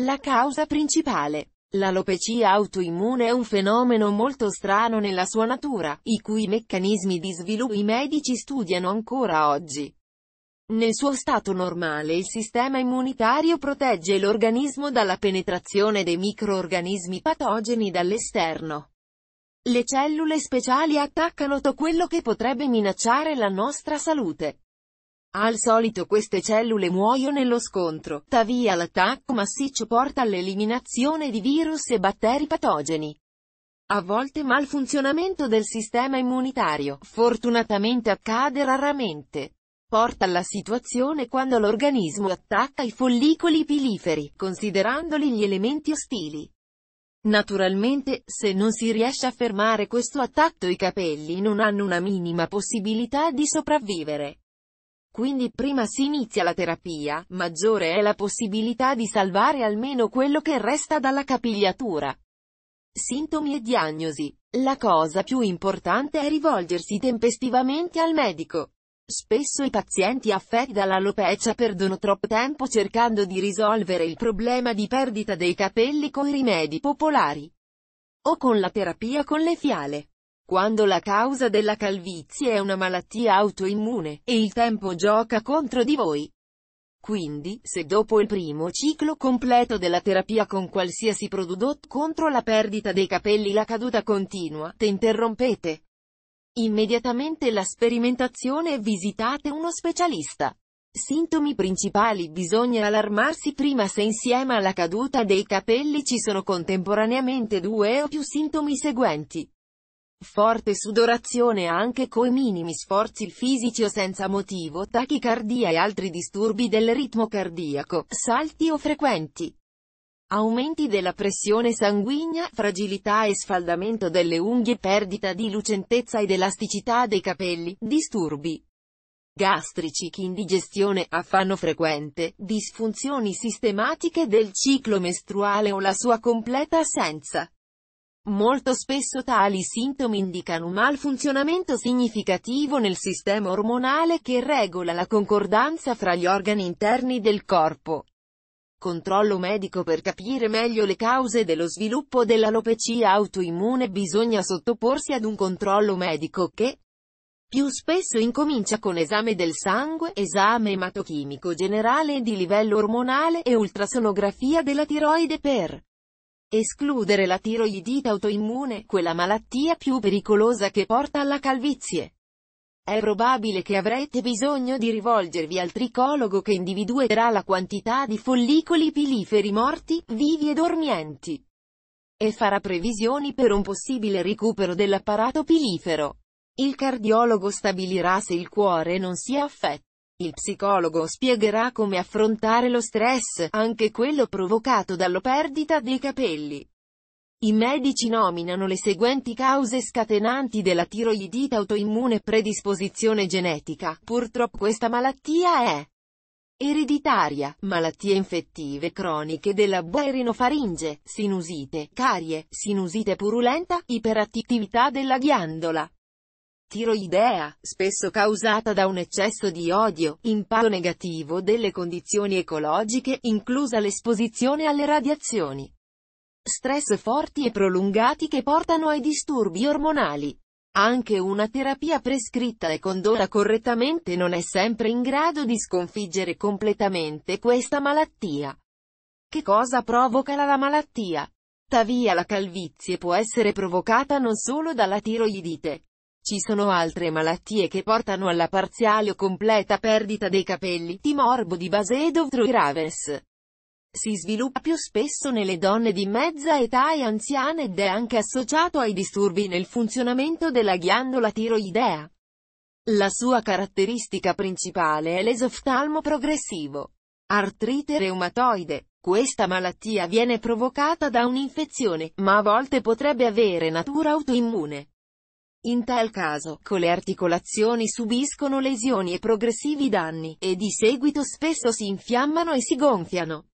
La causa principale. L'alopecia autoimmune è un fenomeno molto strano nella sua natura, i cui meccanismi di sviluppo i medici studiano ancora oggi. Nel suo stato normale il sistema immunitario protegge l'organismo dalla penetrazione dei microorganismi patogeni dall'esterno. Le cellule speciali attaccano tutto quello che potrebbe minacciare la nostra salute. Al solito queste cellule muoiono nello scontro, tuttavia l'attacco massiccio porta all'eliminazione di virus e batteri patogeni. A volte malfunzionamento del sistema immunitario, fortunatamente accade raramente. Porta alla situazione quando l'organismo attacca i follicoli piliferi, considerandoli gli elementi ostili. Naturalmente, se non si riesce a fermare questo attacco i capelli non hanno una minima possibilità di sopravvivere. Quindi prima si inizia la terapia, maggiore è la possibilità di salvare almeno quello che resta dalla capigliatura. Sintomi e diagnosi. La cosa più importante è rivolgersi tempestivamente al medico. Spesso i pazienti affetti dall'alopecia perdono troppo tempo cercando di risolvere il problema di perdita dei capelli con rimedi popolari o con la terapia con le fiale. Quando la causa della calvizie è una malattia autoimmune, e il tempo gioca contro di voi. Quindi, se dopo il primo ciclo completo della terapia con qualsiasi prodotto contro la perdita dei capelli la caduta continua, te interrompete immediatamente la sperimentazione e visitate uno specialista. Sintomi principali Bisogna allarmarsi prima se insieme alla caduta dei capelli ci sono contemporaneamente due o più sintomi seguenti. Forte sudorazione anche coi minimi sforzi fisici o senza motivo, tachicardia e altri disturbi del ritmo cardiaco, salti o frequenti. Aumenti della pressione sanguigna, fragilità e sfaldamento delle unghie, perdita di lucentezza ed elasticità dei capelli, disturbi gastrici, indigestione, affanno frequente, disfunzioni sistematiche del ciclo mestruale o la sua completa assenza. Molto spesso tali sintomi indicano un malfunzionamento significativo nel sistema ormonale che regola la concordanza fra gli organi interni del corpo. Controllo medico Per capire meglio le cause dello sviluppo dell'alopecia autoimmune bisogna sottoporsi ad un controllo medico che più spesso incomincia con esame del sangue, esame ematochimico generale di livello ormonale e ultrasonografia della tiroide per Escludere la tiroidite autoimmune, quella malattia più pericolosa che porta alla calvizie. È probabile che avrete bisogno di rivolgervi al tricologo che individuerà la quantità di follicoli piliferi morti, vivi e dormienti. E farà previsioni per un possibile recupero dell'apparato pilifero. Il cardiologo stabilirà se il cuore non sia affetto. Il psicologo spiegherà come affrontare lo stress, anche quello provocato dalla perdita dei capelli. I medici nominano le seguenti cause scatenanti della tiroidite autoimmune predisposizione genetica. Purtroppo questa malattia è ereditaria, malattie infettive croniche della buerinofaringe, sinusite, carie, sinusite purulenta, iperattività della ghiandola tiroidea, spesso causata da un eccesso di odio, impatto negativo delle condizioni ecologiche, inclusa l'esposizione alle radiazioni. Stress forti e prolungati che portano ai disturbi ormonali. Anche una terapia prescritta e condotta correttamente non è sempre in grado di sconfiggere completamente questa malattia. Che cosa provoca la malattia? Tuttavia la calvizie può essere provocata non solo dalla tiroidite, ci sono altre malattie che portano alla parziale o completa perdita dei capelli, timorbo di base ed graves. Si sviluppa più spesso nelle donne di mezza età e anziane ed è anche associato ai disturbi nel funzionamento della ghiandola tiroidea. La sua caratteristica principale è l'esoftalmo progressivo. Artrite reumatoide. Questa malattia viene provocata da un'infezione, ma a volte potrebbe avere natura autoimmune. In tal caso, con le articolazioni subiscono lesioni e progressivi danni, e di seguito spesso si infiammano e si gonfiano.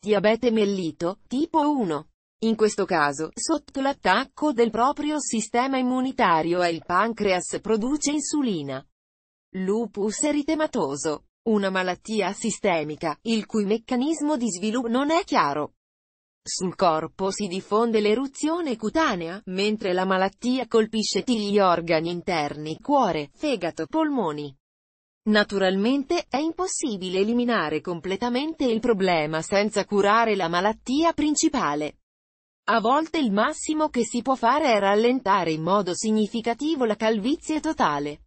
Diabete mellito, tipo 1. In questo caso, sotto l'attacco del proprio sistema immunitario e il pancreas produce insulina. Lupus eritematoso. Una malattia sistemica, il cui meccanismo di sviluppo non è chiaro. Sul corpo si diffonde l'eruzione cutanea, mentre la malattia colpisce gli organi interni, cuore, fegato, polmoni. Naturalmente, è impossibile eliminare completamente il problema senza curare la malattia principale. A volte il massimo che si può fare è rallentare in modo significativo la calvizie totale.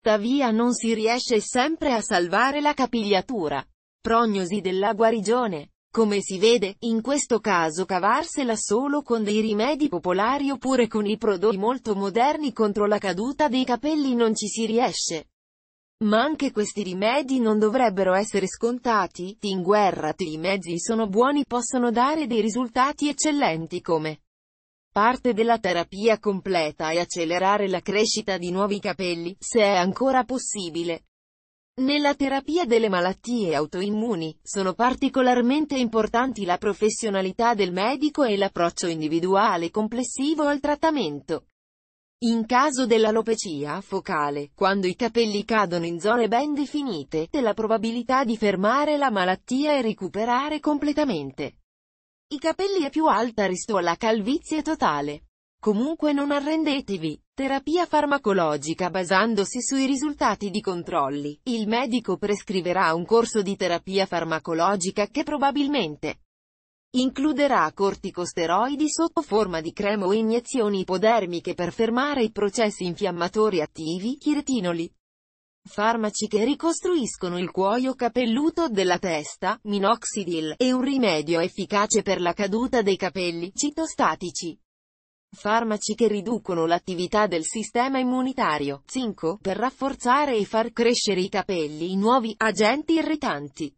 Tuttavia non si riesce sempre a salvare la capigliatura. Prognosi della guarigione. Come si vede, in questo caso cavarsela solo con dei rimedi popolari oppure con i prodotti molto moderni contro la caduta dei capelli non ci si riesce. Ma anche questi rimedi non dovrebbero essere scontati, in guerra i mezzi sono buoni possono dare dei risultati eccellenti come parte della terapia completa e accelerare la crescita di nuovi capelli, se è ancora possibile. Nella terapia delle malattie autoimmuni, sono particolarmente importanti la professionalità del medico e l'approccio individuale complessivo al trattamento. In caso dell'alopecia focale, quando i capelli cadono in zone ben definite, la probabilità di fermare la malattia e recuperare completamente i capelli è più alta rispetto alla calvizie totale. Comunque non arrendetevi. Terapia farmacologica basandosi sui risultati di controlli. Il medico prescriverà un corso di terapia farmacologica che probabilmente Includerà corticosteroidi sotto forma di crema o iniezioni ipodermiche per fermare i processi infiammatori attivi, chiretinoli. Farmaci che ricostruiscono il cuoio capelluto della testa, minoxidil, e un rimedio efficace per la caduta dei capelli, citostatici. Farmaci che riducono l'attività del sistema immunitario, zinco, per rafforzare e far crescere i capelli, nuovi agenti irritanti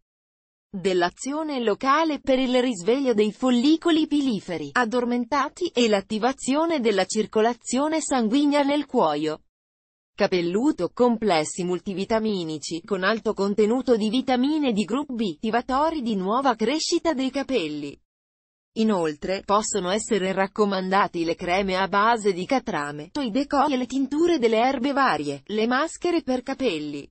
dell'azione locale per il risveglio dei follicoli piliferi addormentati e l'attivazione della circolazione sanguigna nel cuoio. Capelluto, complessi multivitaminici, con alto contenuto di vitamine di gruppo B, attivatori di nuova crescita dei capelli. Inoltre, possono essere raccomandati le creme a base di catrame, i decoi e le tinture delle erbe varie, le maschere per capelli,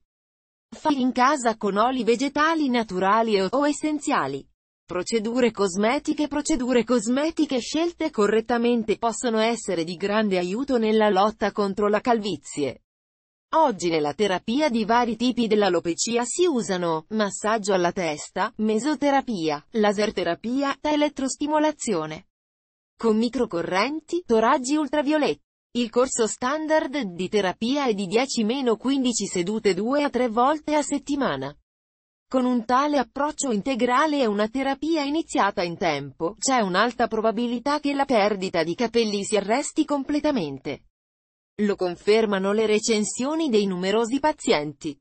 Fai in casa con oli vegetali naturali o, o essenziali. Procedure cosmetiche Procedure cosmetiche scelte correttamente possono essere di grande aiuto nella lotta contro la calvizie. Oggi nella terapia di vari tipi dell'alopecia si usano massaggio alla testa, mesoterapia, laserterapia, elettrostimolazione con microcorrenti, toraggi ultravioletti. Il corso standard di terapia è di 10-15 sedute 2 a 3 volte a settimana. Con un tale approccio integrale e una terapia iniziata in tempo, c'è un'alta probabilità che la perdita di capelli si arresti completamente. Lo confermano le recensioni dei numerosi pazienti.